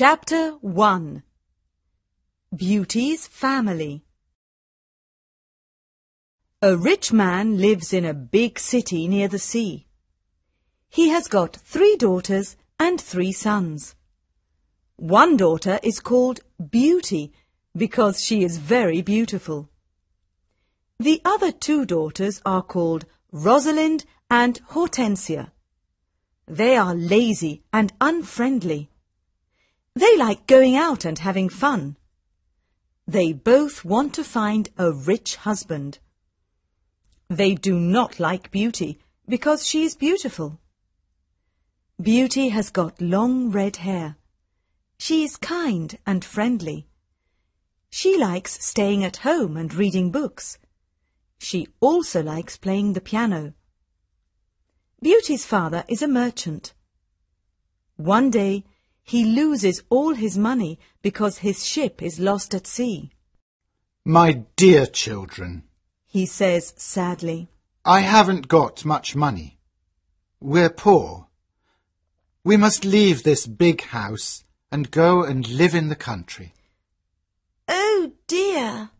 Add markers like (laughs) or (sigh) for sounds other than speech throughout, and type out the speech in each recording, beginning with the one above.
Chapter 1 Beauty's Family A rich man lives in a big city near the sea. He has got three daughters and three sons. One daughter is called Beauty because she is very beautiful. The other two daughters are called Rosalind and Hortensia. They are lazy and unfriendly. They like going out and having fun. They both want to find a rich husband. They do not like Beauty because she is beautiful. Beauty has got long red hair. She is kind and friendly. She likes staying at home and reading books. She also likes playing the piano. Beauty's father is a merchant. One day, he loses all his money because his ship is lost at sea. My dear children, He says sadly, I haven't got much money. We're poor. We must leave this big house and go and live in the country. Oh dear,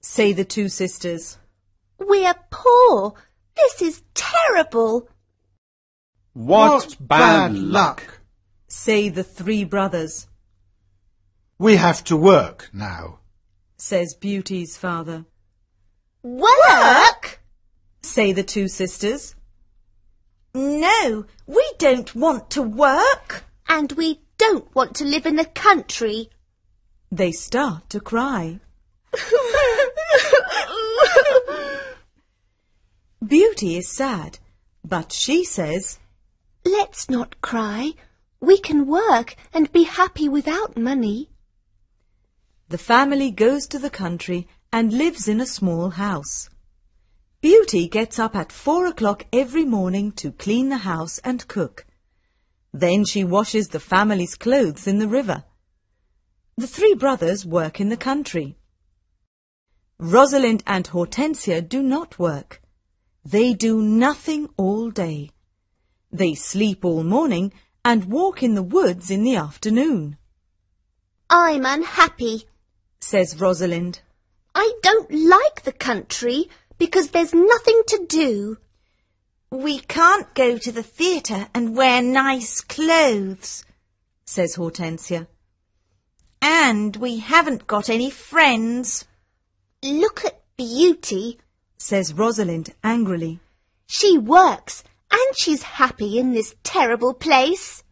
say the two sisters. we're poor. This is terrible. What, bad luck! Say the three brothers, We have to work now. says Beauty's father. Work? Say the two sisters. No, we don't want to work. And we don't want to live in the country. They start to cry. (laughs) Beauty is sad, but she says, Let's not cry. We can work and be happy without money. The family goes to the country and lives in a small house. Beauty gets up at four o'clock every morning to clean the house and cook. Then she washes the family's clothes in the river. The three brothers work in the country. Rosalind and Hortensia do not work. They do nothing all day. They sleep all morning and walk in the woods in the afternoon, I'm unhappy. says Rosalind. I don't like the country because there's nothing to do. We can't go to the theatre and wear nice clothes, says Hortensia. and we haven't got any friends. Look at Beauty. says Rosalind angrily. She works and she's happy in this terrible place.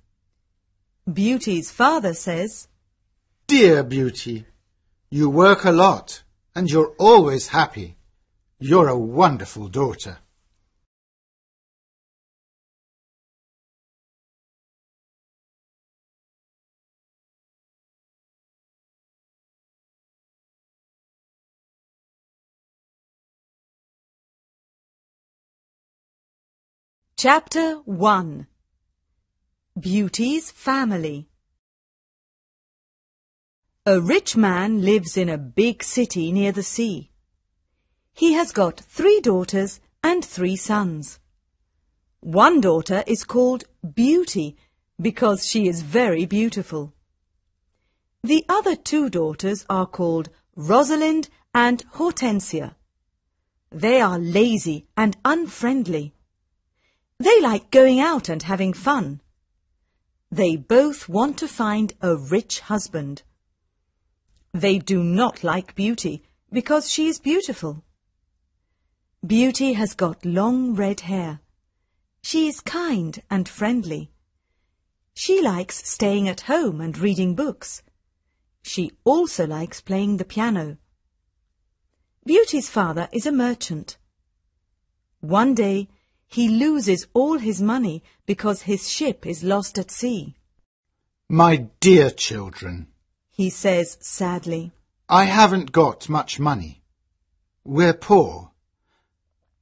Beauty's father says, Dear Beauty, you work a lot and you're always happy. You're a wonderful daughter. Chapter 1 Beauty's Family A rich man lives in a big city near the sea. He has got three daughters and three sons. One daughter is called Beauty because she is very beautiful. The other two daughters are called Rosalind and Hortensia. They are lazy and unfriendly. They like going out and having fun. They both want to find a rich husband. They do not like Beauty because she is beautiful. Beauty has got long red hair. She is kind and friendly. She likes staying at home and reading books. She also likes playing the piano. Beauty's father is a merchant. One day, he loses all his money because his ship is lost at sea. My dear children, He says sadly, I haven't got much money. We're poor.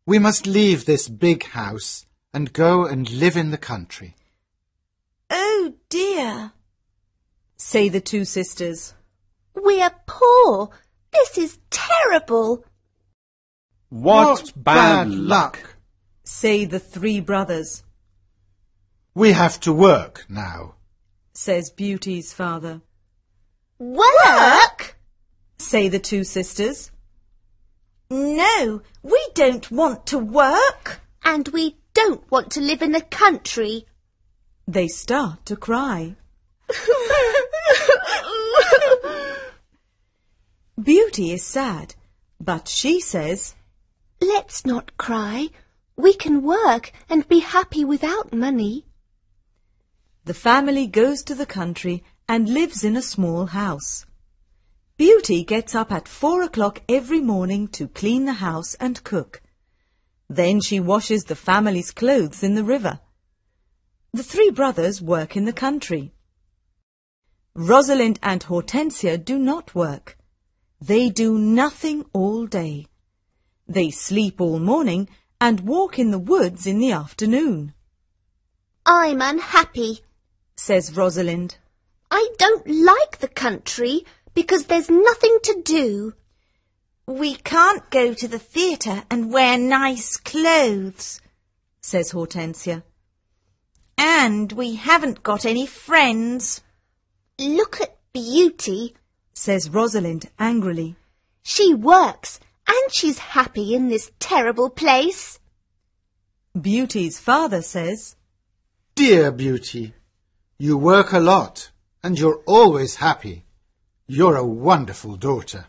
We must leave this big house and go and live in the country. Oh dear, say the two sisters. we're poor. This is terrible. What, bad luck! Say the three brothers, We have to work now. says Beauty's father. Work? Say the two sisters. No, we don't want to work. And we don't want to live in the country. They start to cry. (laughs) Beauty is sad, but she says, Let's not cry. We can work and be happy without money. The family goes to the country and lives in a small house. Beauty gets up at four o'clock every morning to clean the house and cook. Then she washes the family's clothes in the river. The three brothers work in the country. Rosalind and Hortensia do not work. They do nothing all day. They sleep all morning and walk in the woods in the afternoon. I'm unhappy, says Rosalind. I don't like the country because there's nothing to do. We can't go to the theatre and wear nice clothes, says Hortensia. And we haven't got any friends. Look at Beauty, says Rosalind angrily. She works and she's happy in this terrible place. Beauty's father says, Dear Beauty, you work a lot and you're always happy. You're a wonderful daughter.